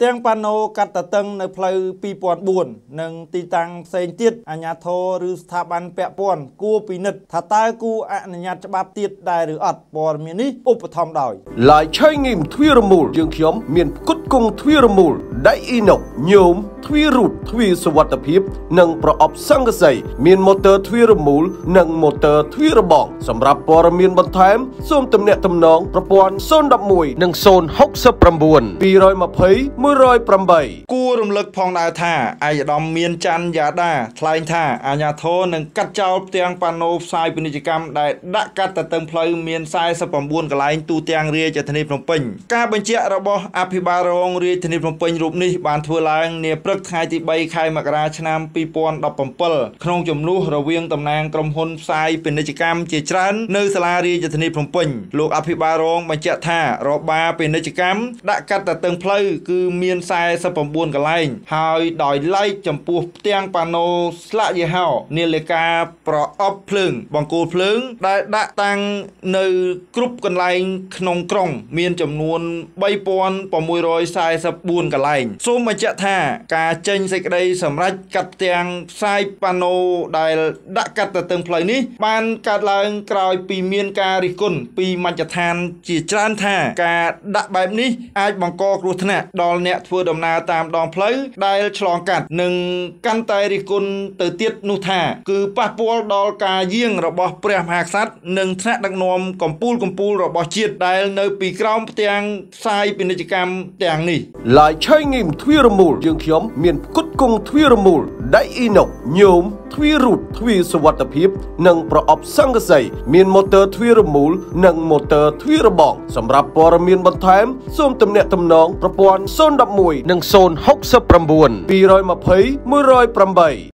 ផ្ទាំងប៉ាណូកាត់តតឹងនៅផ្លូវ2004និងទីតាំងផ្សេងទៀតអាជ្ញាធរឬស្ថាប័នពាក់ព័ន្ធគួរពិនិត្យថាតើគួរអនុញ្ញាតច្បាប់ទៀតដែរឬអត់ព័ត៌មាននេះឧបត្ថម្ភដោយឡាយឆៃងីមទ្វារមូលយើងខ្ញុំមានផ្គត់ផ្គង់ទ្វារមូលដៃអ៊ីណុកញោមទ្វាររូតទ្វារសុវត្ថិភាព និងប្រអប់សង្កសី មានម៉ូទ័រទ្វាររមូល និងម៉ូទ័រទ្វាររបង សម្រាប់ព័ត៌មានបន្ថែមសូមទំនាក់ទំនងប្រព័ន្ធ011និង069 220 108គួររំលឹកផងដែរថាអាយដាមមានច័ន្ទយ៉ាដាថ្លែងថាអាញាធរនឹងកាត់ចោលផ្ទាំងប៉ាណូផ្សាយពាណិជ្ជកម្មដែលដាក់កាត់ទៅទាំងផ្លូវមាន49កន្លែងទូទាំងរាជធានីភ្នំពេញការបញ្ជាក់របស់អភិបាលរងរាជធានីភ្នំពេញរូបនេះបានធ្វើឡើងនាព្រឹកថ្ងៃទី3ខែមករាឆ្នាំ2017ក្នុងចំនួនរវាងតំណាងក្រុមហ៊ុនផ្សាយពាណិជ្ជកម្មជាច្រើននៅសាលារាជធានីភ្នំពេញលោកអភិបាលរងបញ្ជាក់ថារបាពាណិជ្ជកម្មដាក់កាត់ទៅទាំងផ្លូវគឺមាន49កន្លែង ហើយដោយឡែកចំពោះផ្ទាំងប៉ាណូស្លាកយីហោនាឡិកាប្រអប់ភ្លើង បង្គោលភ្លើង ដែលដាក់តាំងនៅគ្រប់កន្លែងក្នុងក្រុង មានចំនួន3644កន្លែងសូមបញ្ជាក់ថាការចេញសេចក្តីសម្រេចកាត់ផ្ទាំងផ្សាយប៉ាណូដែលដាក់កាត់ទៅទាំងផ្លូវនេះបានកើតឡើងក្រោយពីមានការរិះគន់ពីមជ្ឈដ្ឋានជាច្រើនថាការដាក់បែបនេះអាចបង្កគ្រោះថ្នាក់ដល់អ្នកធ្វើដំណើរតាមដងផ្លូវដែលឆ្លងកាត់និងកាន់តែរិះគន់ទៅទៀតនោះថា គឺប៉ះពាល់ដល់ការយាងរបស់ព្រះមហាក្សត្រនិងថ្នាក់ដឹកនាំកម្ពុជាកម្ពុជារបស់ជាតិដែលនៅពីក្រោមផ្ទាំងផ្សាយពាណិជ្ជកម្មទាំងនេះឡាយឆៃងីមទ្វារមូលយើងខ្ញុំមានផ្គត់ផ្គង់ទ្វារមូលដៃអ៊ីណុកញោមទ្វាររូតទ្វារសុវត្ថិភាព និងប្រអប់សង្កសីមានម៉ូទ័រទ្វាររមូល និងម៉ូទ័រទ្វាររបងសម្រាប់ព័ត៌មានបន្ថែមសូមទំនាក់ទំនងប្រព័ន្ធ011និង069 220 108